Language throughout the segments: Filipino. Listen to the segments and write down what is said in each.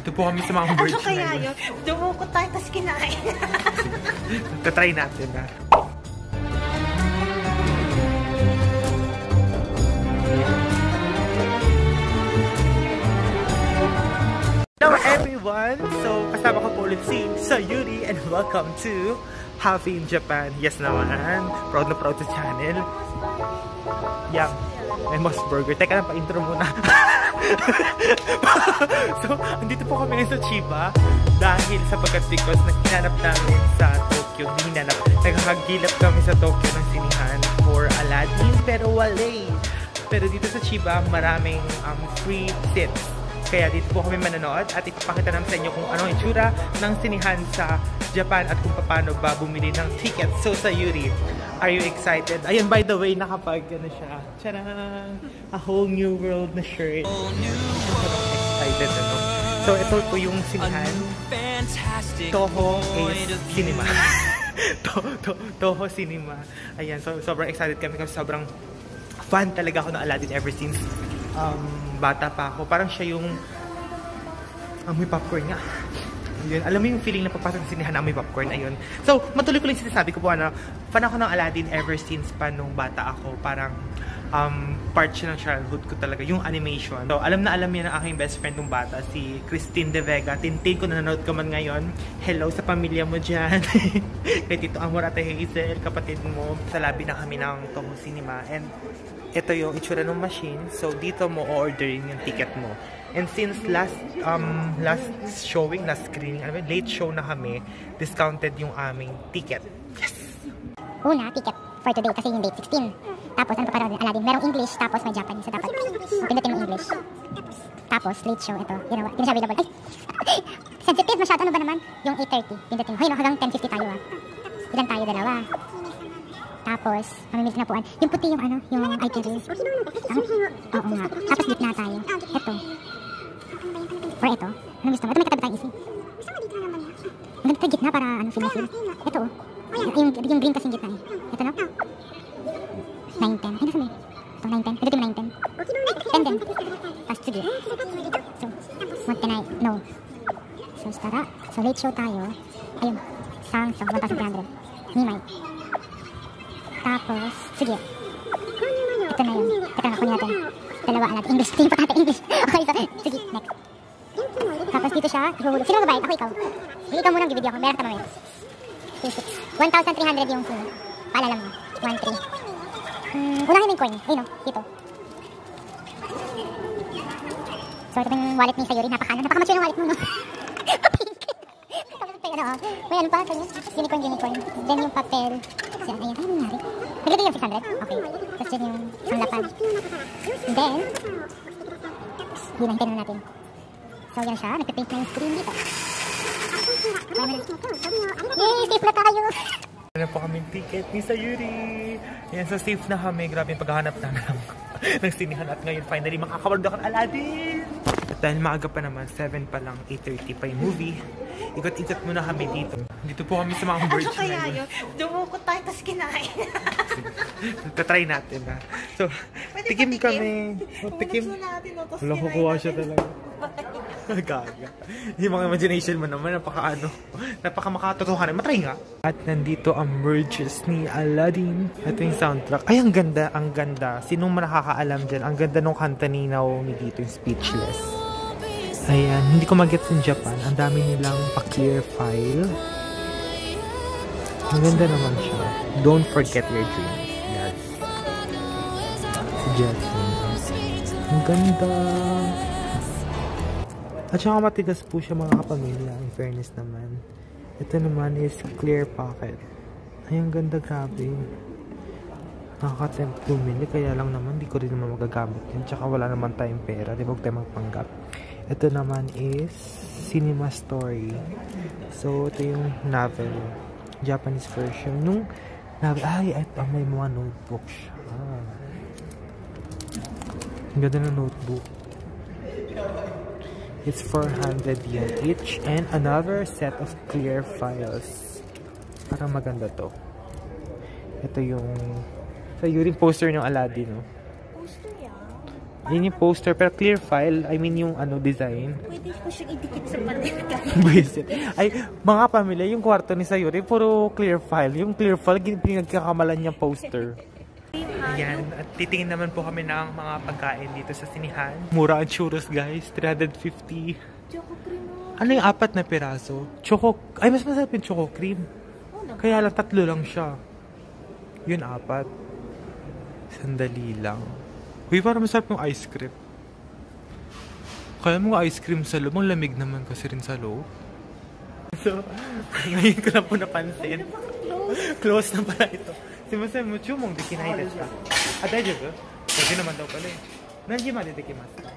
Dito po kami sa mga merch Ano kaya yun? Dumukot tayo, tapos kinain. Tatry natin na. Hello everyone! So, kasama ko po ulit si Sayuri and welcome to Happy in Japan. Yes naman, proud na proud sa channel. Yang, may Moss Burger. Teka lang, pa-intro muna. so, andito po kami sa Chiba dahil sapagkat because naghinanap namin sa Tokyo, hindi hinanap, nagkakagilap kami sa Tokyo ng sinihan for Aladdin pero wala. Pero dito sa Chiba, maraming um, free seats. Kaya dito po kami manonood at ipapakita namin sa inyo kung ano itsura ng sinihan sa Japan at kung paano ba bumili ng ticket. So sa Yuri, are you excited? Ayun, by the way, nakapag ano siya. Tcharam! A whole new world na shirt. excited ano. So ito po yung sinihan. Toho is cinema. to, to, Toho Cinema. Ayan, so sobrang excited kami kasi sobrang fan talaga ako ng Aladdin ever since um, bata pa ako. Parang siya yung amoy popcorn nga. Yun. Alam mo yung feeling na papasok sa sinihan amoy popcorn, ayun. So, matuloy ko lang sinasabi ko po, ano, fan ako ng Aladdin ever since pa nung bata ako. Parang um, part siya ng childhood ko talaga, yung animation. So, alam na alam yan ng aking best friend nung bata, si Christine De Vega. Tintin ko na nanonood ka man ngayon. Hello sa pamilya mo dyan. Kay Tito Amor at Hazel, kapatid mo. Sa labi na kami ng Toho Cinema. And ito yung itsura ng machine. So, dito mo orderin yung ticket mo. And since last um last showing, last screening, ano ba, late show na kami, discounted yung aming ticket. Yes! Una, ticket for today kasi yung date 16. Tapos, ano pa parang Aladdin? Merong English, tapos may Japanese. So, dapat pindutin mo English. Tapos, late show, ito. Ang, hindi siya available. Ay! Sensitive masyado. Ano ba naman? Yung 8.30. Pindutin mo. Hoy, no, hanggang 10.50 tayo, ah. Ilan tayo? Dalawa. Tapos, mamimili na puan. Yung puti yung ano, yung itinerary. Ah, oo nga. Tapos, gitna tayo. Ito. Or ito. Anong gusto mo? Ito may katabi tayong isi. Ang ganda tayo gitna para ano, na feel. Ito, oh. Yung, yung green kasing gitna eh. Ito, no? 910. Ay, nasa may? Ito, 910. Pwede mo 910. 10 din. Tapos, sige. So, what can I? No. So, tara. So, late show tayo. Ayun. Samsung, 1,300. Mimay. Tapos, sige. Ito na yun. Ito na, kunin natin. Dalawa natin. English. Tingin pa natin English. Okay, so, sige. Next. Tapos dito siya, ihulog. Sino babayad? Ako ikaw. Hindi ikaw muna bibidyo ko. Meron ka mamaya. 1,300 yung fee. Paalala mo. 1,300. Hmm, unahin mo yung coin. Ayun o, dito. So, ito yung wallet ni Sayuri. Napaka, ano, napaka-mature yung wallet mo, no? Pink. Tapos yun, oo. May ano pa. Unicorn, unicorn. Then yung papel. So, ayun, ano nangyari? Naglagay yung 600? Okay. Tapos yun yung ang lapad. And then, hindi na, natin. So, yan siya. Nagpe-paint na yung screen dito. Yay! Safe na tayo! Ano po kaming ticket ni Sayuri. Yan, so safe na kami. Grabe yung paghahanap namin ng, sinihan. At ngayon, finally, makakawag ako ng Aladdin! At dahil maaga pa naman, 7 pa lang, 8.30 pa yung movie. Ikot-ikot muna kami dito. Dito po kami sa mga Ano merch kaya yun? Dumukot tayo, tapos kinain. Tatry natin na. So, Pwede tikim pa kami. Oh, tikim. Natin, no, tapos Wala, kukuha siya talaga. Gaga. Yung mga imagination mo naman, napaka ano, napaka makatotohanan. Matry nga. At nandito ang merges ni Aladdin. Ito yung soundtrack. Ay, ang ganda, ang ganda. Sinong nakakaalam dyan? Ang ganda nung kanta ni Naomi dito, yung Speechless. Ayan, hindi ko mag-gets in Japan. Ang dami nilang pa-clear file. Ang ganda naman siya. Don't forget your dreams. Yes. Si Jetson. Ang ganda. At saka matigas po siya mga kapamilya, in fairness naman. Ito naman is clear pocket. Ay, ang ganda, grabe. Nakaka-tempt bumili, kaya lang naman, di ko rin naman magagamit yan. Tsaka wala naman tayong pera, di ba huwag tayo magpanggap. Ito naman is Cinema Story. So, ito yung novel. Japanese version. Nung novel, ay, ito, may mga notebook siya. Ang ganda ng notebook. It's 400 yen each and another set of clear files. Parang maganda to. Ito yung so, yung poster ng Aladdin, no? Yun yung poster, pero clear file. I mean yung ano, design. Pwede ko siyang idikit sa pader. Buisit. Ay, mga pamilya, yung kwarto ni Sayuri, puro clear file. Yung clear file, gin- pinagkakamalan niya poster. Ayan, at titingin naman po kami ng mga pagkain dito sa sinihan. Mura ang churros guys, 350. Choco cream mo. Ano yung apat na piraso? Choco, ay mas masarap yung choco cream. Kaya lang tatlo lang siya. Yun apat. Sandali lang. Uy, parang masarap yung ice cream. Kaya mga ice cream sa loob, ang lamig naman kasi rin sa loob. So, ngayon ko lang po napansin. Close na pala ito. Si Masay mo, chumong de kinai desu ka? Ah, daijoubu? Pwede naman daw pala eh. Nanji made dekimasu ka?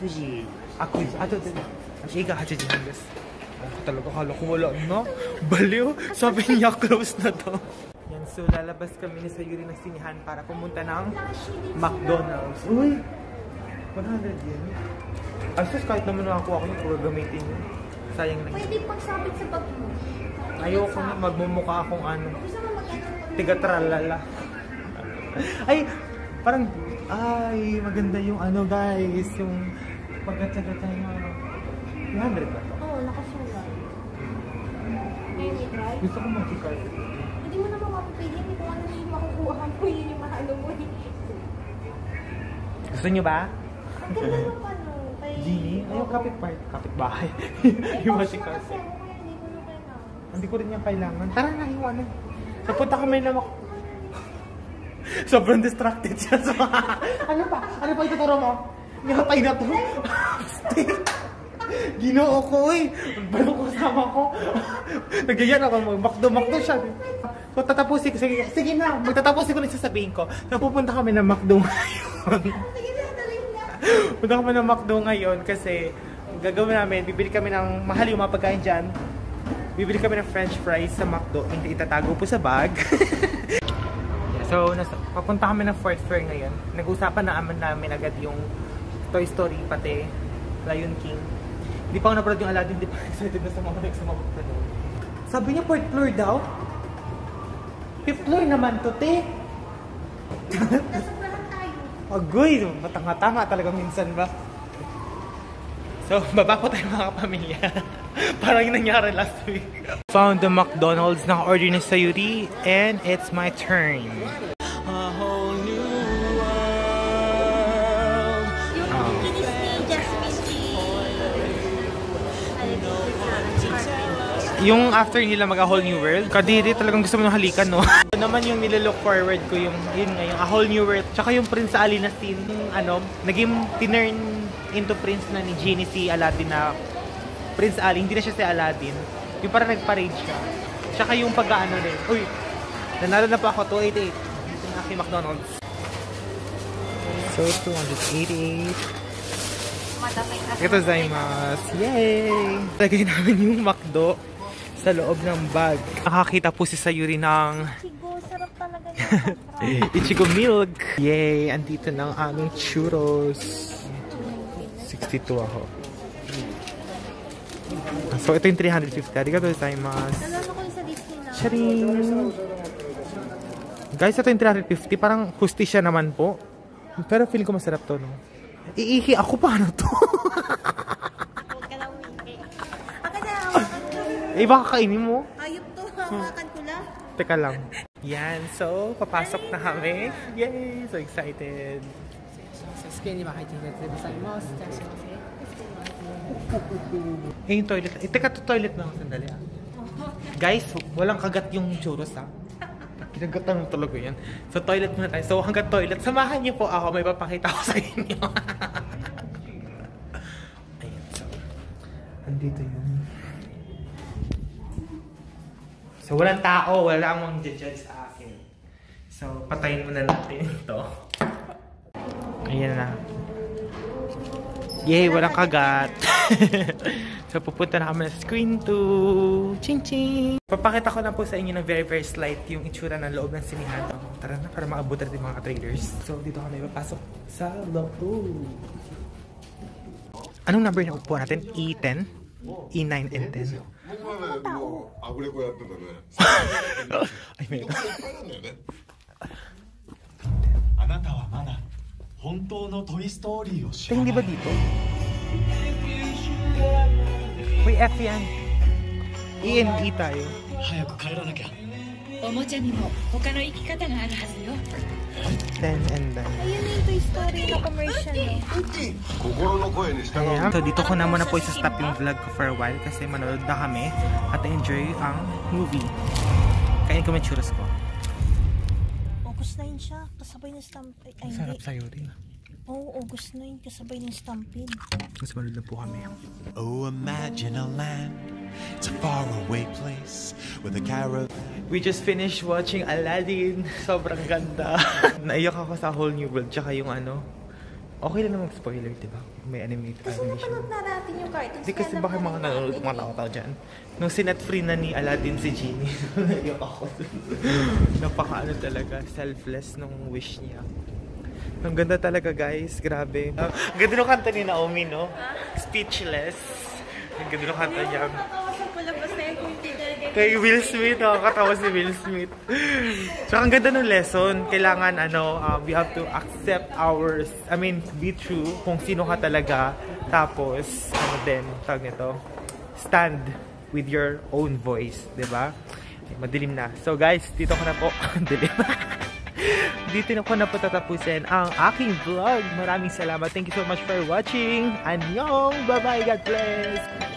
9時 Ah, quiz. Ah, ito, ito. Ang iga, 8 時半です。Ako talaga, kala ko wala na. Baliw. Sabi niya, close na to. Yan, so lalabas kami ni Sayuri ng sinihan para pumunta ng McDonald's. Uy! 100 yen. Ay, sus, kahit naman nakakuha ko yung puro gamitin yun. Sayang lang. Pwede pagsabit sa bag mo. Ayoko na magmumukha akong ano. Tiga-tralala. ay, parang, ay, maganda yung ano guys, yung pagkatsagatsa yung ano. 200 ba to? Oo, nakasulat. Gusto ko mag-card. Mapipili kung ano yung makukuha mo yun yung mahalo mo. Gusto nyo ba? Ang ganda ng ano. Kay... Genie? Ay, yung kapit kapit bahay. Yung masikas. kasi ako kaya hindi ko na kailangan. Hindi ko rin yung kailangan. Tara na, ano. Napunta kami na mak... Sobrang distracted siya. So, ano pa? Ano pa ituturo mo? Yakatay na to. Ginoo ko eh. Balo ko kasama ko. Nagyayan ako. Makdo-makdo siya. So tatapusin ko. Sige, sige na. Magtatapusin ko na sasabihin ko. Napupunta kami ng McDo ngayon. Punta kami ng McDo ngayon kasi gagawin namin, bibili kami ng mahal yung mga pagkain dyan. Bibili kami ng french fries sa McDo. Hindi itatago po sa bag. so, nasa, papunta kami ng fourth floor ngayon. Nag-usapan na naman namin agad yung Toy Story, pati Lion King. Hindi pa ako napanood yung Aladdin, hindi pa excited na sa mga next na. Sabi niya, fourth floor daw? Fifth floor naman to, te. Nasobrahan tayo. Agoy, matanga-tanga talaga minsan ba? So, baba po tayo mga pamilya. Parang yung nangyari last week. Found the McDonald's na order ni Sayuri and it's my turn. Yung after nila mag a whole new world, kadiri talagang gusto mo nang halikan, no? Ito naman yung nililook forward ko yung, yun nga, yung a whole new world. Tsaka yung Prince Ali na scene, yung ano, naging tinurn into Prince na ni Genie si Aladdin na Prince Ali, hindi na siya si Aladdin. Yung parang nag-parade siya. Tsaka yung pag-ano rin. Uy, nanalo na pa ako, 288. Ito na aking McDonald's. So, 288. Ito zaimasu. Yay! Lagay namin yung McDo sa loob ng bag. Nakakita po si Sayuri ng Chigo, sarap talaga niya. Ichigo milk. Yay! Andito ng aming churros. 62 ako. So, ito yung 350. Arigato gozaimasu. Nalala ko yung sa Disney na. Charing! Guys, ito yung 350. Parang hustisya naman po. Pero feel ko masarap to, no? Iihi ako paano to? Eh, baka kainin mo. Ayop to, hawakan ko lang. Teka lang. Yan, so, papasok na kami. Yay! So excited. Eh, yung toilet. Eh, teka, to toilet na ako sandali ah. Guys, walang kagat yung churros ah. Kinagatan mo talaga yan. So, toilet muna tayo. So, hanggang toilet, samahan niyo po ako. May papakita ko sa inyo. Ayan, so. Andito yun. So, walang tao. Wala akong judge sa akin. So, patayin muna natin ito. Ayan na. Yay, walang kagat. so, pupunta na kami sa screen 2. Ching ching! Papakita ko na po sa inyo ng very very slight yung itsura ng loob ng sinihan. Tara na, para maabot natin mga trailers. So, dito kami papasok sa loob. Anong number na upo natin? E10? E9 and 10? アフレコやってたね。Ay, may なんだよね。あなたはまだ本当のトイ・ストーリーを知らない hindi ba dito? Uy, F yan. E and E tayo. 早く帰らなきゃおもちゃにも他の生き方があるはずよ Then and then. Ayun yung Toy Story na commercial eh. eh Ayan, so dito ko na muna po isa-stop yung vlog ko for a while kasi manood na kami at enjoy ang movie. Kain ko may churros ko. August 9 siya, kasabay ng stampede. Ay, Sarap sa'yo din. Ah. Oo, oh, August 9, kasabay ng stampede. Mas manood na po kami. Oh, imagine a land It's a faraway place with a caravan. We just finished watching Aladdin. Sobrang ganda. Naiyak ako sa whole new world. Tsaka yung ano, okay lang naman spoiler, di ba? May animated Kasi animation. napanood na natin yung cartoons. Hindi kasi baka mga nanonood mga eh. tao dyan. Nung sinet free na ni Aladdin si Genie, naiyak ako. Napaka ano talaga, selfless nung wish niya. Ang ganda talaga guys, grabe. Uh, ang ganda nung kanta ni Naomi, no? Speechless. Ang ganda nung kanta niya. Nakakawa sa palabas na yun kung hindi talaga Kay Will Smith, nakakatawa si Will Smith. Tsaka ang ganda ng lesson. Kailangan, ano, uh, we have to accept ours. I mean, be true kung sino ka talaga. Tapos, ano din, tawag nito, stand with your own voice. ba? Okay, madilim na. So guys, dito ko na po. Dilim. dito na ko na po tatapusin ang aking vlog. Maraming salamat. Thank you so much for watching. Annyeong! Bye-bye! God bless!